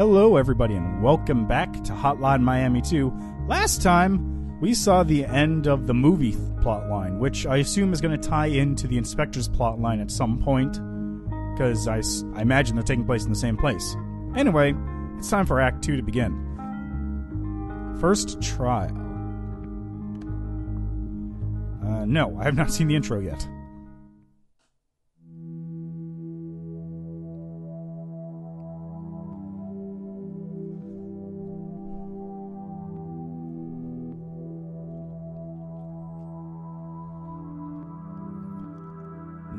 Hello, everybody, and welcome back to Hotline Miami 2. Last time, we saw the end of the movie plotline, which I assume is going to tie into the inspector's plotline at some point, because I, I imagine they're taking place in the same place. Anyway, it's time for Act 2 to begin. First trial. Uh, no, I have not seen the intro yet.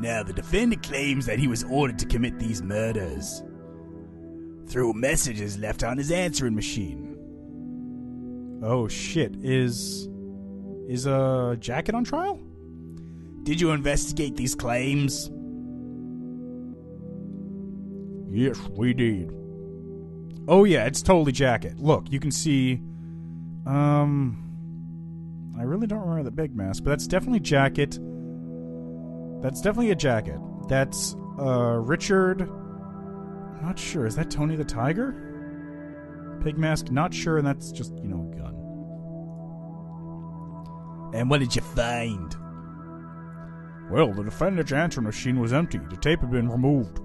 Now, the defendant claims that he was ordered to commit these murders through messages left on his answering machine. Oh shit, is. Is a jacket on trial? Did you investigate these claims? Yes, we did. Oh yeah, it's totally jacket. Look, you can see um I really don't remember the big mask, but that's definitely jacket. That's definitely a jacket. That's uh Richard I'm not sure. Is that Tony the Tiger? Pig mask, not sure, and that's just, you know, a gun. And what did you find? Well, the defendant's answer machine was empty. The tape had been removed.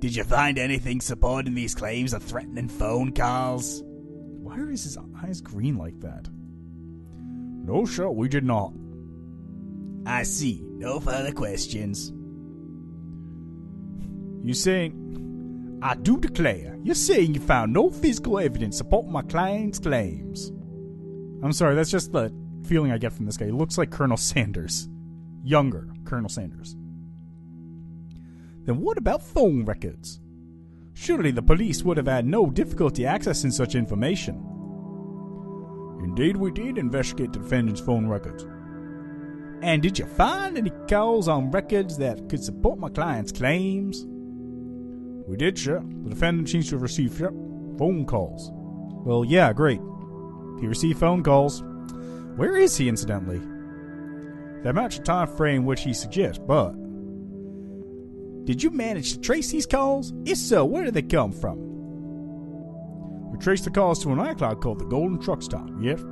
Did you find anything supporting these claims of threatening phone calls? Why are his eyes green like that? No, sir, we did not. I see. No further questions. You saying, I do declare, you're saying you found no physical evidence supporting my client's claims. I'm sorry, that's just the feeling I get from this guy. He looks like Colonel Sanders. Younger Colonel Sanders. Then what about phone records? Surely the police would have had no difficulty accessing such information. Indeed, we did investigate the defendant's phone records. And did you find any calls on records that could support my client's claims? We did, sir. The defendant seems to have received phone calls. Well, yeah, great. He received phone calls. Where is he, incidentally? That match the time frame which he suggests, but. Did you manage to trace these calls? If so, where did they come from? We traced the calls to an iCloud called the Golden Truck Stop, yes?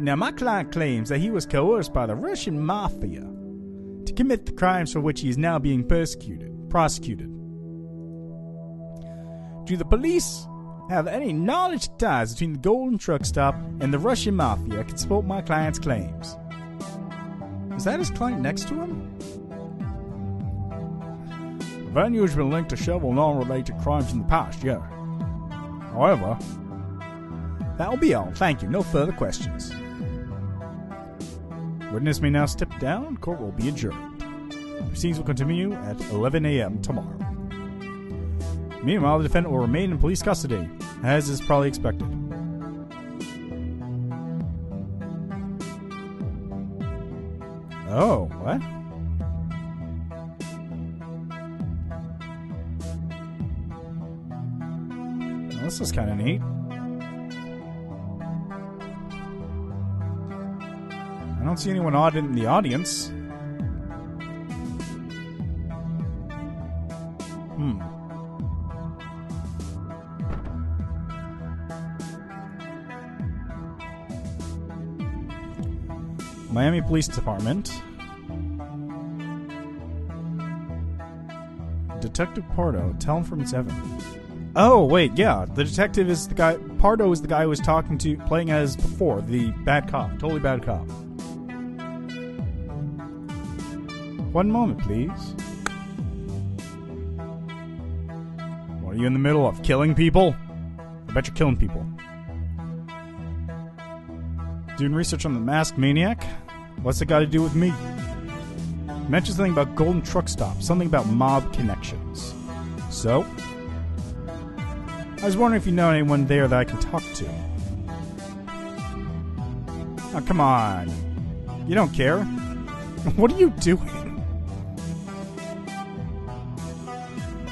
Now, my client claims that he was coerced by the Russian mafia to commit the crimes for which he is now being persecuted, prosecuted. Do the police have any knowledge ties between the Golden Truck Stop and the Russian mafia can support my client's claims? Is that his client next to him? Venue has been linked to several non-related crimes in the past, yeah. However, that'll be all. Thank you. No further questions. Witness may now step down. Court will be adjourned. Proceedings will continue at 11 a.m. tomorrow. Meanwhile, the defendant will remain in police custody, as is probably expected. Oh, what? This is kind of neat. Don't see anyone odd in the audience. Hmm. Miami Police Department. Detective Pardo, tell him from Seven. Oh wait, yeah, the detective is the guy. Pardo is the guy who was talking to, playing as before, the bad cop, totally bad cop. One moment, please. What are you in the middle of? Killing people? I bet you're killing people. Doing research on the masked maniac? What's it got to do with me? Mentioned something about Golden Truck Stop, something about mob connections. So? I was wondering if you know anyone there that I can talk to. Oh, come on. You don't care? What are you doing?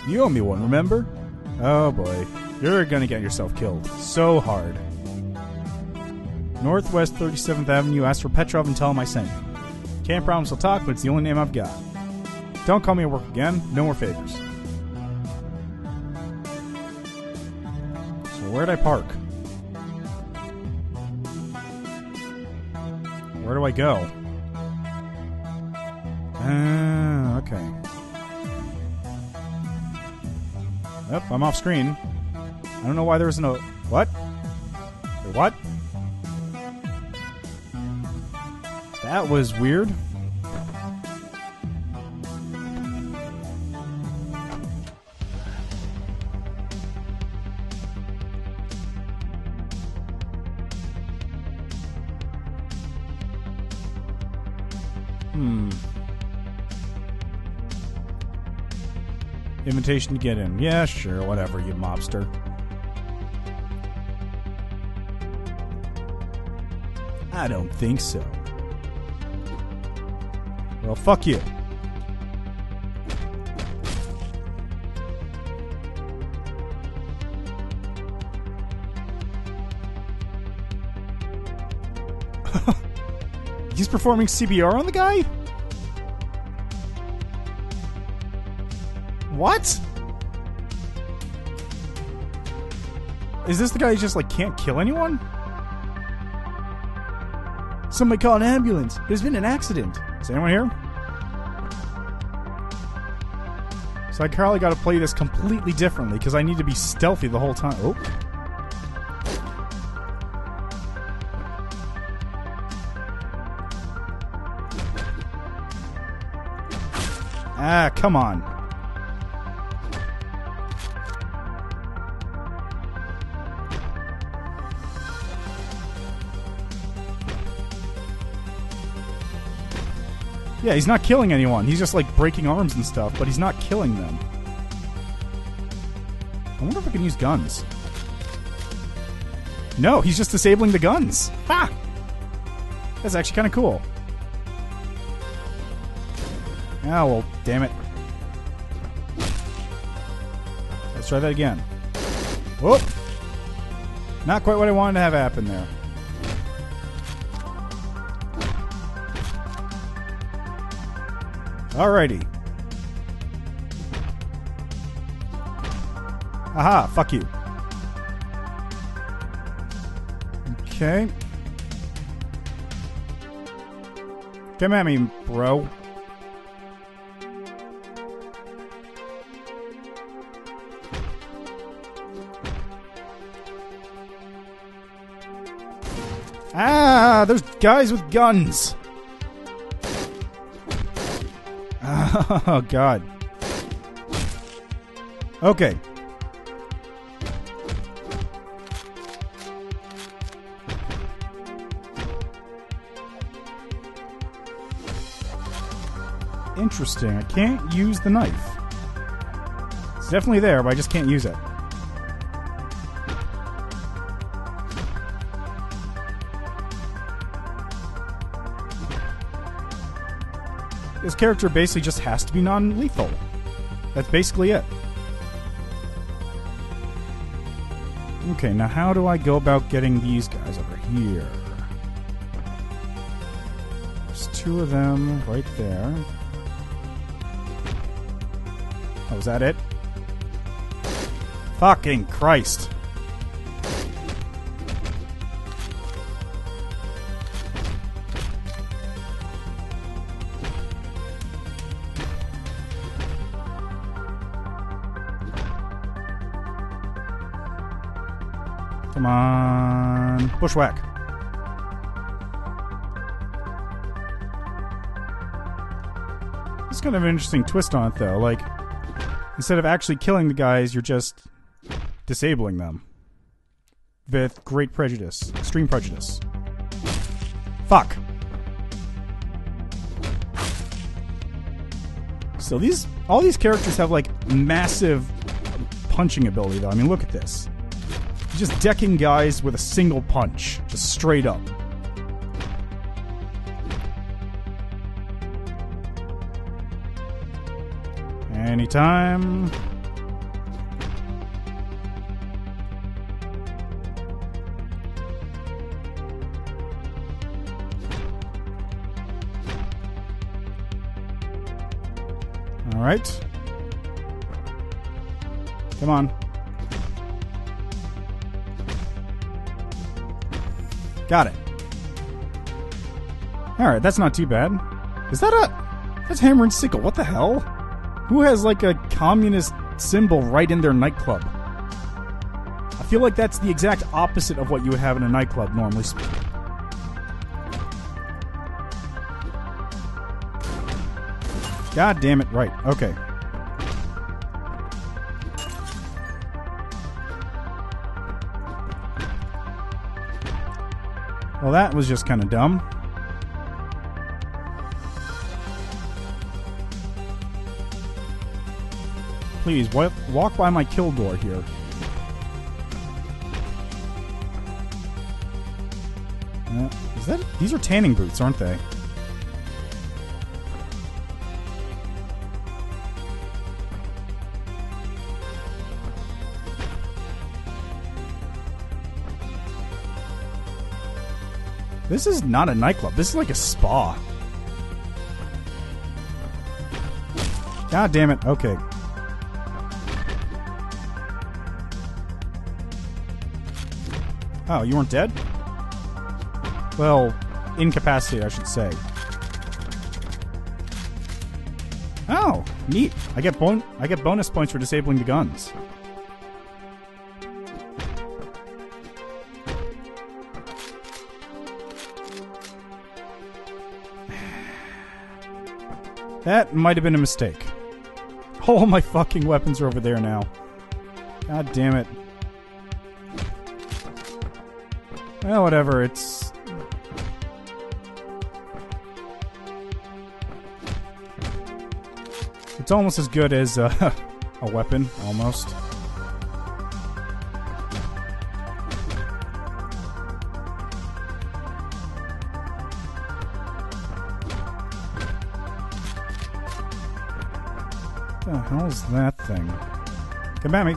You owe me one, remember? Oh boy. You're gonna get yourself killed. So hard. Northwest 37th Avenue, ask for Petrov and tell him I sent you. Can't promise I'll talk, but it's the only name I've got. Don't call me at work again. No more favors. So, where'd I park? Where do I go? Ah, okay. Yep, I'm off screen. I don't know why there was no. What? What? That was weird. Invitation to get in. Yeah, sure, whatever, you mobster. I don't think so. Well, fuck you. He's performing CPR on the guy? What? Is this the guy who just like can't kill anyone? Somebody call an ambulance. There's been an accident. Is anyone here? So I probably got to play this completely differently because I need to be stealthy the whole time. Oh. Ah, come on. Yeah, he's not killing anyone. He's just like breaking arms and stuff, but he's not killing them. I wonder if I can use guns. No, he's just disabling the guns. Ha! That's actually kind of cool. Ah, well, damn it. Let's try that again. Whoop! Not quite what I wanted to have happen there. Alrighty. Aha, fuck you. Okay. Come at me, bro. Ah, there's guys with guns. Oh, God. Okay. Interesting. I can't use the knife. It's definitely there, but I just can't use it. Character basically just has to be non lethal. That's basically it. Okay, now how do I go about getting these guys over here? There's two of them right there. Oh, is that it? Fucking Christ. Bushwhack. It's kind of an interesting twist on it, though. Like, instead of actually killing the guys, you're just disabling them. With great prejudice. Extreme prejudice. Fuck. So these, all these characters have like massive punching ability, though. I mean, look at this. Just decking guys with a single punch, just straight up. Anytime. All right. Come on. Got it. Alright, that's not too bad. Is that a. That's Hammer and Sickle. What the hell? Who has like a communist symbol right in their nightclub? I feel like that's the exact opposite of what you would have in a nightclub, normally speaking. God damn it, right. Okay. Well, that was just kind of dumb. Please, wa- walk by my kill door here. Uh, is that? These are tanning boots, aren't they? This is not a nightclub. This is like a spa. God damn it. Okay. Oh, you weren't dead? Well, incapacitated, I should say. Oh, neat. I get bon- I get bonus points for disabling the guns. That might have been a mistake. All my fucking weapons are over there now. God damn it. Well, whatever, it's. It's almost as good as uh, a weapon, almost. The hell's that thing? Come at me.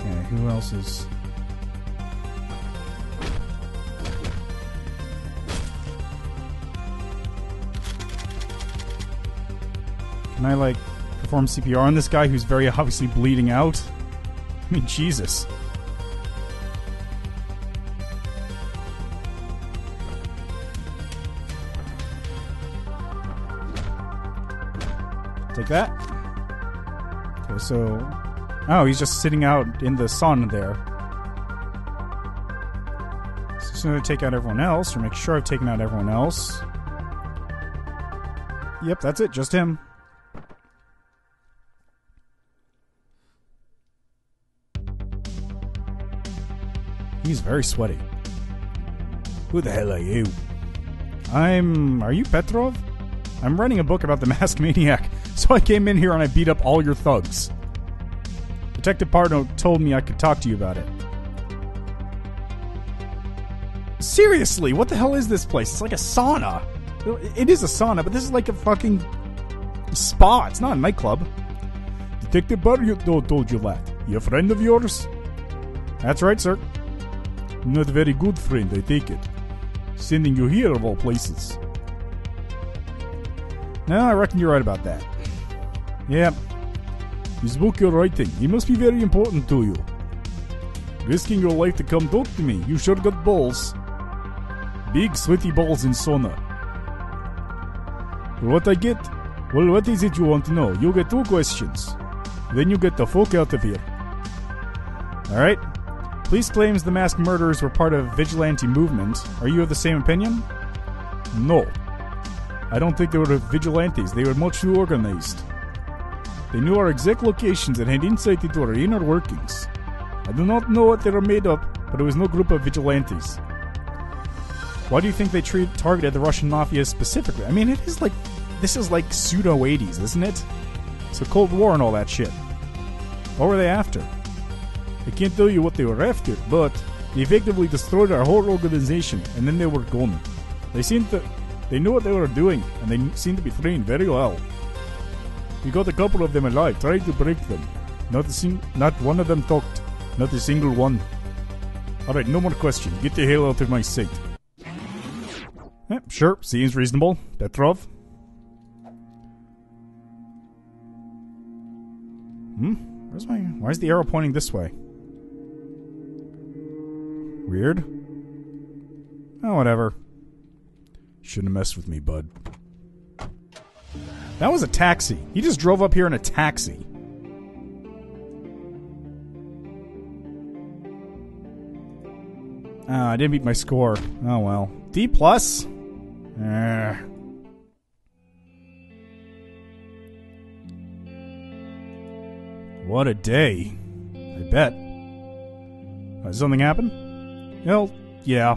Okay, who else is. Can I, like, perform CPR on this guy who's very obviously bleeding out? I mean, Jesus. Take that. Okay, so. Oh, he's just sitting out in the sun there. So just gonna take out everyone else, or make sure I've taken out everyone else. Yep, that's it, just him. He's very sweaty. Who the hell are you? I'm. Are you Petrov? I'm writing a book about the masked maniac, so I came in here and I beat up all your thugs. Detective Pardo told me I could talk to you about it. Seriously, what the hell is this place? It's like a sauna. It is a sauna, but this is like a fucking spa. It's not a nightclub. Detective Pardo told you that. You a friend of yours? That's right, sir. Not a very good friend, I take it. Sending you here of all places. No, I reckon you're right about that. Yep. This book you're writing, it must be very important to you. Risking your life to come talk to me, you sure got balls. Big sweaty balls in sauna. What I get? Well, what is it you want to know? You get two questions. Then you get the fuck out of here. Alright. Police claims the masked murderers were part of vigilante movement. Are you of the same opinion? No. I don't think they were vigilantes. They were much too organized. They knew our exact locations and had insight into our inner workings. I do not know what they were made of, but it was no group of vigilantes. Why do you think they treat, targeted the Russian mafia specifically? I mean, it is like this is like pseudo 80s, isn't it? It's a Cold War and all that shit. What were they after? I can't tell you what they were after, but they effectively destroyed our whole organization, and then they were gone. They seemed to, they knew what they were doing, and they seemed to be trained very well. We got a couple of them alive, trying to break them. Not a sing- not one of them talked. Not a single one. Alright, no more questions. Get the hell out of my sight. Eh, sure, seems reasonable. Petrov. Hmm? Where's my. Why is the arrow pointing this way? Weird. Oh, whatever. Shouldn't have messed with me, bud. That was a taxi. He just drove up here in a taxi. Oh, I didn't beat my score. Oh well. D plus? Eh. What a day. I bet. Uh, something happen? Well, yeah.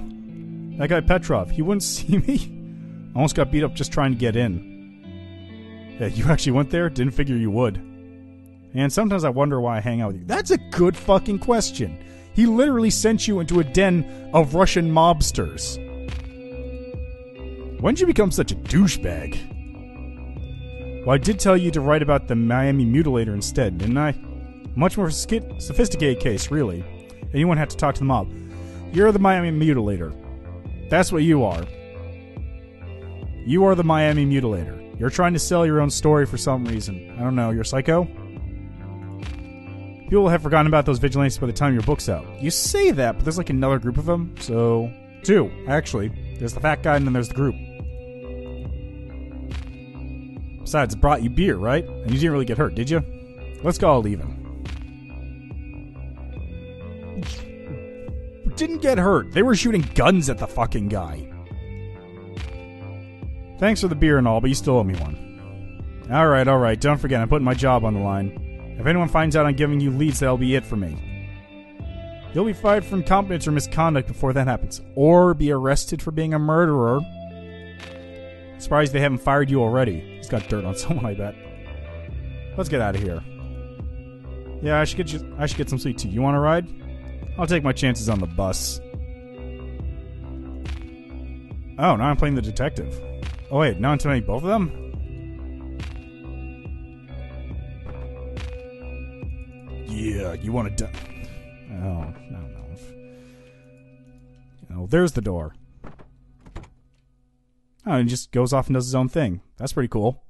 That guy Petrov, he wouldn't see me. I Almost got beat up just trying to get in. Yeah, you actually went there? Didn't figure you would. And sometimes I wonder why I hang out with you. That's a good fucking question. He literally sent you into a den of Russian mobsters. When did you become such a douchebag? Well, I did tell you to write about the Miami Mutilator instead, didn't I? Much more sophisticated case, really. And you won't have to talk to the mob. You're the Miami Mutilator. That's what you are. You are the Miami Mutilator. You're trying to sell your own story for some reason. I don't know. You're psycho? People will have forgotten about those vigilantes by the time your book's out. You say that, but there's like another group of them, so. Two, actually. There's the fat guy and then there's the group. Besides, it brought you beer, right? And you didn't really get hurt, did you? Let's go all even. Didn't get hurt. They were shooting guns at the fucking guy. Thanks for the beer and all, but you still owe me one. Alright, alright, don't forget, I'm putting my job on the line. If anyone finds out I'm giving you leads, that'll be it for me. You'll be fired for incompetence or misconduct before that happens, or be arrested for being a murderer. Surprised they haven't fired you already. He's got dirt on someone, I bet. Let's get out of here. Yeah, I should get you. I should get some sleep too. You want to ride? I'll take my chances on the bus. Oh, now I'm playing the detective. Oh wait, now I'm playing both of them. Yeah, you want to? Die? Oh, no, no. Oh, there's the door. Oh, he just goes off and does his own thing. That's pretty cool.